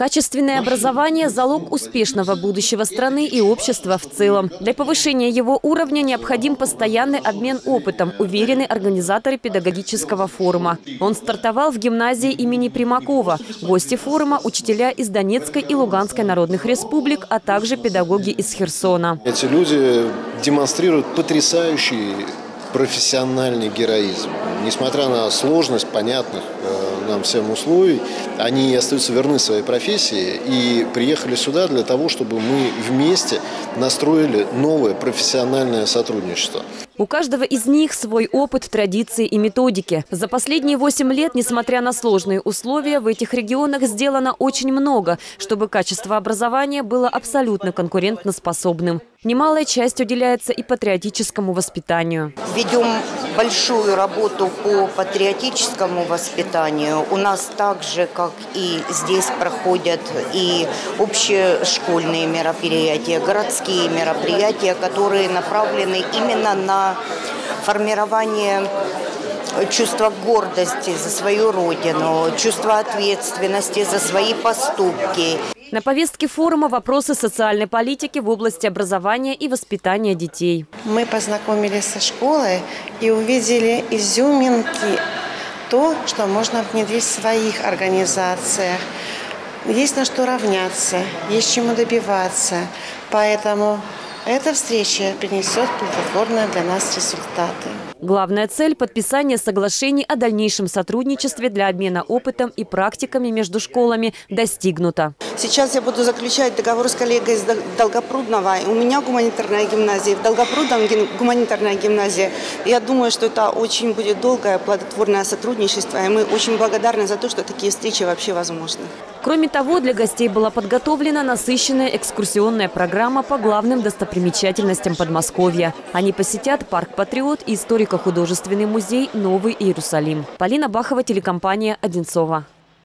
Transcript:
Качественное образование – залог успешного будущего страны и общества в целом. Для повышения его уровня необходим постоянный обмен опытом, уверены организаторы педагогического форума. Он стартовал в гимназии имени Примакова. Гости форума – учителя из Донецкой и Луганской народных республик, а также педагоги из Херсона. Эти люди демонстрируют потрясающий профессиональный героизм. Несмотря на сложность понятных э, нам всем условий, они остаются верны своей профессии и приехали сюда для того, чтобы мы вместе настроили новое профессиональное сотрудничество. У каждого из них свой опыт, традиции и методики. За последние восемь лет, несмотря на сложные условия, в этих регионах сделано очень много, чтобы качество образования было абсолютно конкурентоспособным. Немалая часть уделяется и патриотическому воспитанию. Ведем большую работу по патриотическому воспитанию. У нас так же, как и здесь, проходят и общешкольные мероприятия, городские мероприятия, которые направлены именно на формирование чувство гордости за свою родину, чувство ответственности за свои поступки. На повестке форума вопросы социальной политики в области образования и воспитания детей. Мы познакомились со школой и увидели изюминки, то, что можно внедрить в своих организациях. Есть на что равняться, есть чему добиваться. Поэтому эта встреча принесет плодотворные для нас результаты. Главная цель – подписание соглашений о дальнейшем сотрудничестве для обмена опытом и практиками между школами достигнута. Сейчас я буду заключать договор с коллегой из Долгопрудного. У меня гуманитарная гимназия, в Долгопрудном гуманитарная гимназия. Я думаю, что это очень будет долгое плодотворное сотрудничество. И мы очень благодарны за то, что такие встречи вообще возможны. Кроме того, для гостей была подготовлена насыщенная экскурсионная программа по главным достопримечательностям Подмосковья. Они посетят парк «Патриот» и историко-художественный музей «Новый Иерусалим». Полина Бахова, телекомпания «Одинцова».